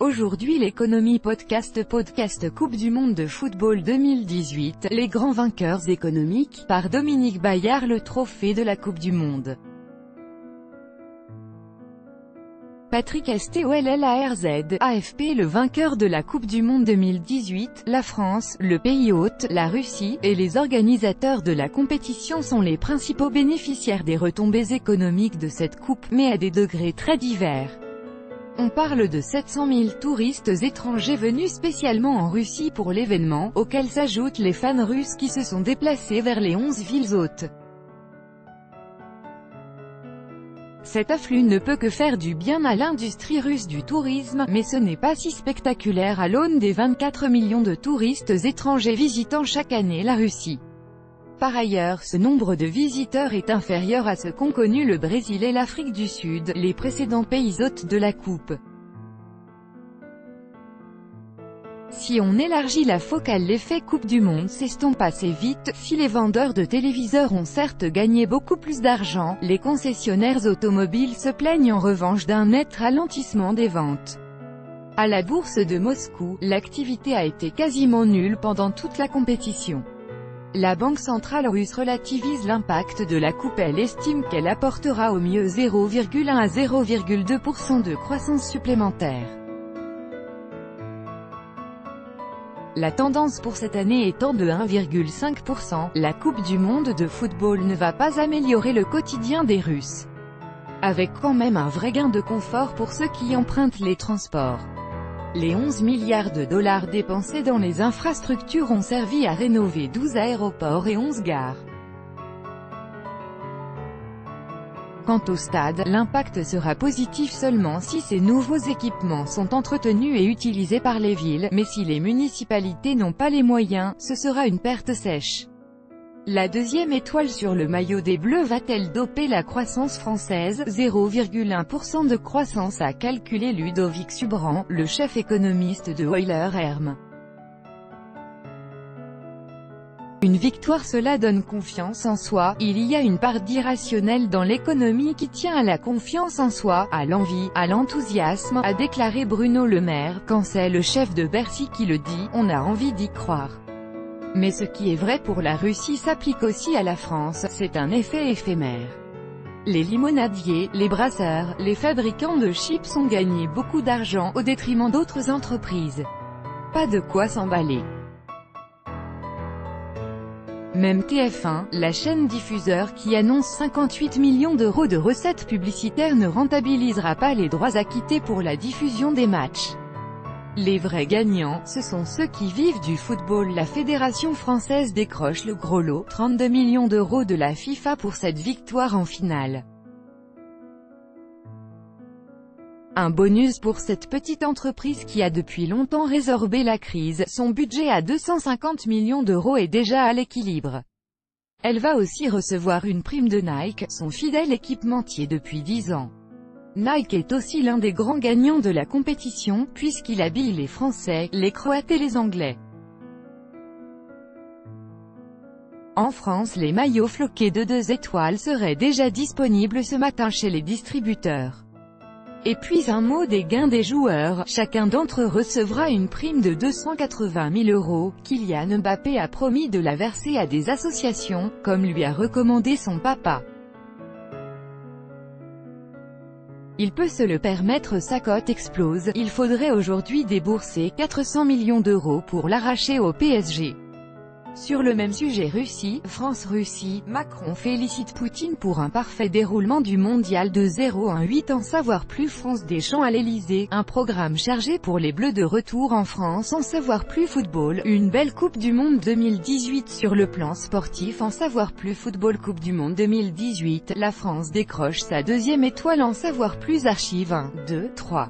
Aujourd'hui l'économie podcast podcast Coupe du Monde de football 2018, les grands vainqueurs économiques, par Dominique Bayard le trophée de la Coupe du Monde. Patrick STOLLARZ, AFP le vainqueur de la Coupe du Monde 2018, la France, le pays hôte, la Russie, et les organisateurs de la compétition sont les principaux bénéficiaires des retombées économiques de cette coupe, mais à des degrés très divers. On parle de 700 000 touristes étrangers venus spécialement en Russie pour l'événement, auxquels s'ajoutent les fans russes qui se sont déplacés vers les 11 villes hôtes. Cet afflux ne peut que faire du bien à l'industrie russe du tourisme, mais ce n'est pas si spectaculaire à l'aune des 24 millions de touristes étrangers visitant chaque année la Russie. Par ailleurs ce nombre de visiteurs est inférieur à ce qu'ont connu le Brésil et l'Afrique du Sud, les précédents pays hôtes de la Coupe. Si on élargit la focale l'effet Coupe du Monde s'estompe assez vite, si les vendeurs de téléviseurs ont certes gagné beaucoup plus d'argent, les concessionnaires automobiles se plaignent en revanche d'un net ralentissement des ventes. À la bourse de Moscou, l'activité a été quasiment nulle pendant toute la compétition. La Banque centrale russe relativise l'impact de la coupe elle estime qu'elle apportera au mieux 0,1 à 0,2% de croissance supplémentaire. La tendance pour cette année étant de 1,5%, la Coupe du monde de football ne va pas améliorer le quotidien des Russes. Avec quand même un vrai gain de confort pour ceux qui empruntent les transports. Les 11 milliards de dollars dépensés dans les infrastructures ont servi à rénover 12 aéroports et 11 gares. Quant au stade, l'impact sera positif seulement si ces nouveaux équipements sont entretenus et utilisés par les villes, mais si les municipalités n'ont pas les moyens, ce sera une perte sèche. La deuxième étoile sur le maillot des Bleus va-t-elle doper la croissance française? 0,1% de croissance a calculé Ludovic Subran, le chef économiste de Euler Hermes. Une victoire cela donne confiance en soi, il y a une part d'irrationnel dans l'économie qui tient à la confiance en soi, à l'envie, à l'enthousiasme, a déclaré Bruno Le Maire, quand c'est le chef de Bercy qui le dit, on a envie d'y croire. Mais ce qui est vrai pour la Russie s'applique aussi à la France, c'est un effet éphémère. Les limonadiers, les brasseurs, les fabricants de chips ont gagné beaucoup d'argent, au détriment d'autres entreprises. Pas de quoi s'emballer. Même TF1, la chaîne diffuseur qui annonce 58 millions d'euros de recettes publicitaires ne rentabilisera pas les droits acquittés pour la diffusion des matchs. Les vrais gagnants, ce sont ceux qui vivent du football. La Fédération française décroche le gros lot, 32 millions d'euros de la FIFA pour cette victoire en finale. Un bonus pour cette petite entreprise qui a depuis longtemps résorbé la crise, son budget à 250 millions d'euros est déjà à l'équilibre. Elle va aussi recevoir une prime de Nike, son fidèle équipementier depuis 10 ans. Nike est aussi l'un des grands gagnants de la compétition, puisqu'il habille les Français, les Croates et les Anglais. En France les maillots floqués de deux étoiles seraient déjà disponibles ce matin chez les distributeurs. Et puis un mot des gains des joueurs, chacun d'entre eux recevra une prime de 280 000 euros, Kylian Mbappé a promis de la verser à des associations, comme lui a recommandé son papa. Il peut se le permettre sa cote explose, il faudrait aujourd'hui débourser 400 millions d'euros pour l'arracher au PSG. Sur le même sujet Russie, France-Russie, Macron félicite Poutine pour un parfait déroulement du mondial de 0 en 8 ans savoir plus France Deschamps à l'Elysée, un programme chargé pour les Bleus de retour en France en savoir plus football, une belle Coupe du Monde 2018 sur le plan sportif en savoir plus football Coupe du Monde 2018, la France décroche sa deuxième étoile en savoir plus archive 1, 2, 3.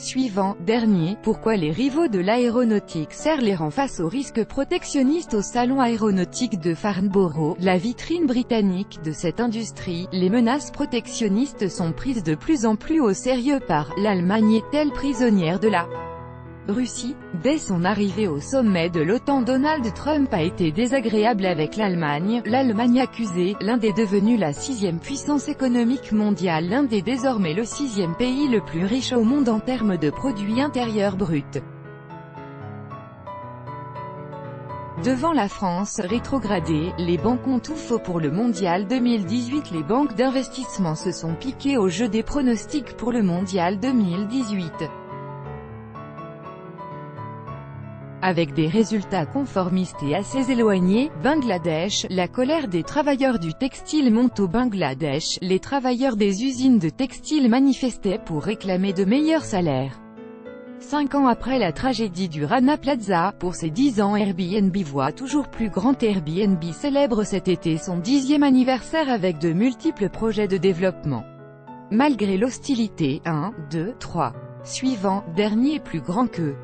Suivant, dernier, pourquoi les rivaux de l'aéronautique serrent les rangs face aux risques protectionnistes au salon aéronautique de Farnborough, la vitrine britannique de cette industrie, les menaces protectionnistes sont prises de plus en plus au sérieux par l'Allemagne est-elle prisonnière de la Russie. Dès son arrivée au sommet de l'OTAN Donald Trump a été désagréable avec l'Allemagne, l'Allemagne accusée, l'Inde est devenue la sixième puissance économique mondiale l'Inde est désormais le sixième pays le plus riche au monde en termes de produits intérieurs bruts. Devant la France rétrogradée, les banques ont tout faux pour le Mondial 2018 Les banques d'investissement se sont piquées au jeu des pronostics pour le Mondial 2018. Avec des résultats conformistes et assez éloignés, Bangladesh, la colère des travailleurs du textile monte au Bangladesh, les travailleurs des usines de textile manifestaient pour réclamer de meilleurs salaires. Cinq ans après la tragédie du Rana Plaza, pour ses dix ans Airbnb voit toujours plus grand Airbnb célèbre cet été son dixième anniversaire avec de multiples projets de développement. Malgré l'hostilité, 1, 2, 3. Suivant, dernier plus grand que